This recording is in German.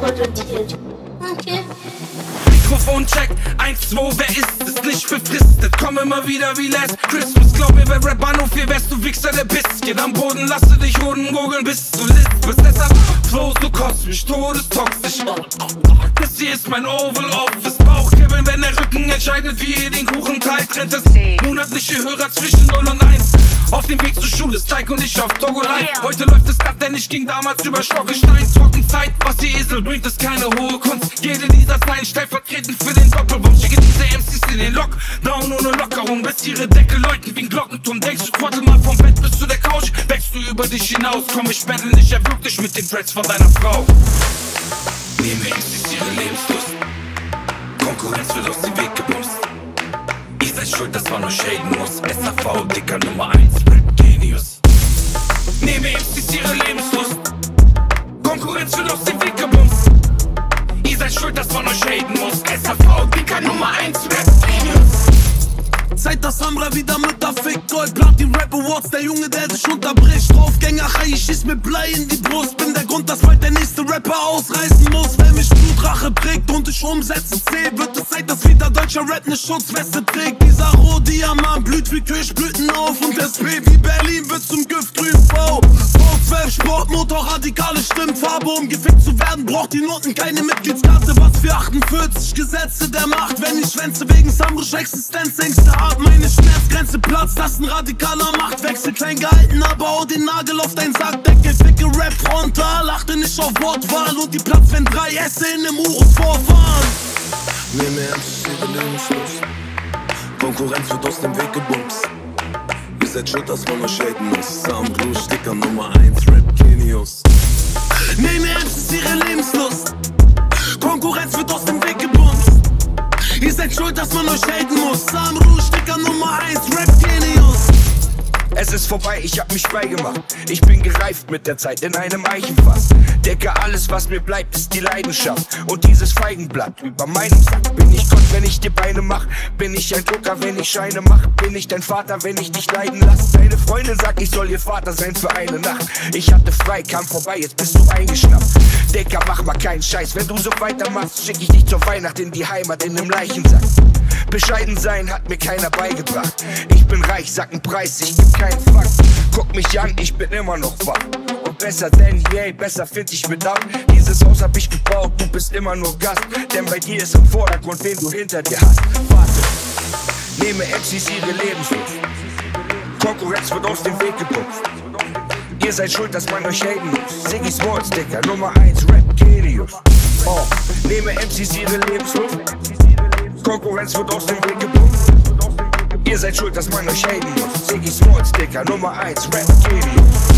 produziert. Okay. Mikrofon check, 1, 2, wer ist es nicht befristet? Komm immer wieder wie last Christmas. Glaub mir, wer Rapper nur viel wärst du Wichser, der Biss. Geht am Boden, lasse dich Hoden googeln, bis du lisst. Bist deshalb flows du kosmisch, todestoxisch. Das hier ist mein Oval Office. Bauchkibbeln, wenn der Rücken entscheidet, wie ihr den Kuchen teilt. Trennt das monatliche Hörer zwischen 0 und 1. Auf dem Weg zur Schule, Steig und ich auf Togo Live. Heute läuft es ab, denn ich ging damals über Stockestein. Trockenzeit, was die Esel bringt, ist keine hohe Kunst. Jede dieser Zeilen stellvertretend für den Doppelwurf. Schicke diese MCs in den Lockdown ohne Lockerung, bis ihre Decke läuten wie ein Glockenturm. Denkst du, trottel mal vom Bett bis zu der Couch? Wächst du über dich hinaus? Komm, ich battle nicht, er wirklich mit den Dreads von deiner Frau. Dass man euch shaden muss. SAV, Dicker Nummer 1, Rap Genius. Nehme MCs ihre Lebenslust. Konkurrenz wird aus dem Weg gebumst. Ihr seid schuld, dass man euch shaden muss. SAV, Dicker Nummer 1, Rap Genius. Seit das Samra wieder mit der Fick Gold Platin Rap Awards, der Junge, der sich unterbricht Draufgängerei, ich schieß mit Blei in die Brust. Bin der Grund, dass bald der nächste Rapper ausreißen muss. Wenn mich Blutrache prägt und ich umsetze C Wird es Zeit, dass wieder deutscher Rap ne Schutzweste trägt. Dieser Rohdiamant blüht wie Kirschblüten auf Und das Baby Berlin wird zum Giftgrün V V12 Sportmotor, radikale Stimmfarbe Um gefickt zu werden, braucht die Noten keine Mitgliedskarte Was für 48 Gesetze der Macht Wenn ich schwänze wegen Samrisch Existenzängste hab Meine Schmerzgrenze platzt, das ist ein radikaler Machtwechsel Klein gehalten, aber hau den Nagel auf dein Sackdeckel Ficke Rap frontal, achte nicht auf Wortwahl Und die Platz, wenn drei Esse in nem Urus vorfahren Nehme ernst ihre Lebenslust. Konkurrenz wird aus dem Weg gebumst. Ihr seid schuld, dass man euch shaden muss. Sound Blue Sticker Nummer 1, Rap Genius. Man euch haten muss. Sam Sticker Nummer 1, Rap Genius. Es ist vorbei, ich hab mich frei gemacht. Ich bin gereift mit der Zeit in einem Eichenfass. Decke alles, was mir bleibt, ist die Leidenschaft. Und dieses Feigenblatt über meinem Sack. Bin ich Gott, wenn ich dir Beine mach? Bin ich ein Drucker, wenn ich Scheine mach? Bin ich dein Vater, wenn ich dich leiden lass? Deine Freundin sagt, ich soll ihr Vater sein für eine Nacht. Ich hatte frei, kam vorbei, jetzt bist du eingeschnappt. Decker, mach mal keinen Scheiß. Wenn du so weitermachst, schick ich dich zur Weihnacht in die Heimat in nem Leichensack. Bescheiden sein hat mir keiner beigebracht. Ich bin reich, sag einen Preis, ich geb keinen Fuck. Guck mich an, ich bin immer noch wach. Und besser denn je, besser find ich mit ab. Dieses Haus hab ich gebaut, du bist immer nur Gast. Denn bei dir ist im Vordergrund, wen du hinter dir hast. Warte, nehme MCs ihre Lebenslust. Konkurrenz wird aus dem Weg geputzt. Ihr seid schuld, dass man euch haten muss. Siggy Small Sticker, Nummer 1, Rap Genius. Oh, nehme MCs ihre Lebenslust. Konkurrenz wird aus dem Weg geputzt. Ihr seid schuld, dass man euch haten muss. Siggy Small Sticker, Nummer 1, Rap Genius.